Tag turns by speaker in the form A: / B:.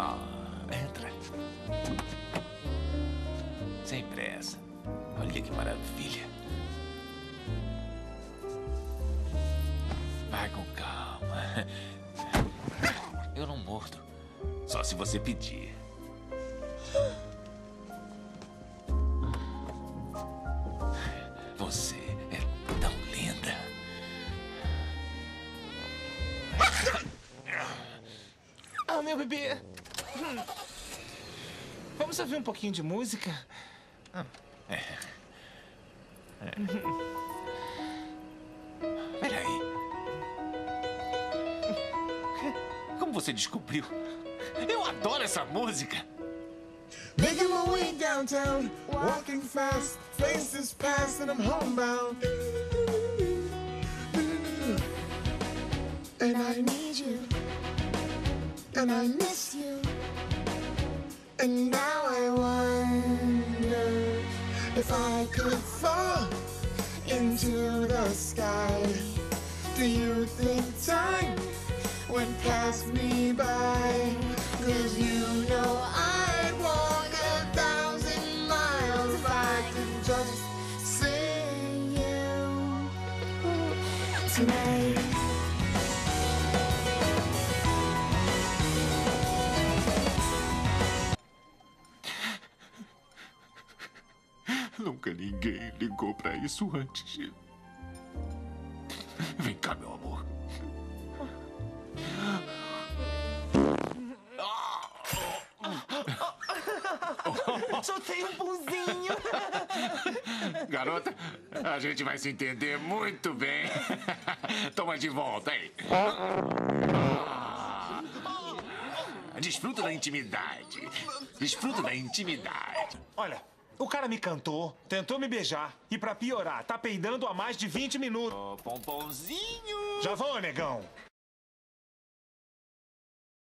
A: Ah, entra. Sem pressa. Olha que maravilha. Vai com calma. Eu não mordo. Só se você pedir. Você é tão linda.
B: Ah, meu bebê. Hum. Vamos ouvir um pouquinho de música?
A: Peraí. Como você descobriu? Eu adoro essa música.
C: Making my way downtown, walking fast, faces past, and I'm homebound. And I need you, and I miss you. And now I wonder if I could fall into the sky. Do you think time went past me by? Cause you know I'd walk a thousand miles if I could just see you tonight.
A: Nunca ninguém ligou pra isso antes. Vem cá, meu amor.
B: Soltei um punzinho.
A: Garota, a gente vai se entender muito bem. Toma de volta aí. Desfruta da intimidade. Desfruta da intimidade.
B: Olha, o cara me cantou, tentou me beijar e pra piorar, tá peidando há mais de 20 minutos.
A: Pomponzinho.
B: Já vou, negão.